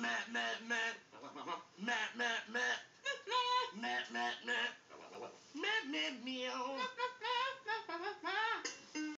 Matt, Matt, Matt. Matt, Matt, Matt. Matt, Matt, Matt. Matt, Matt, meow.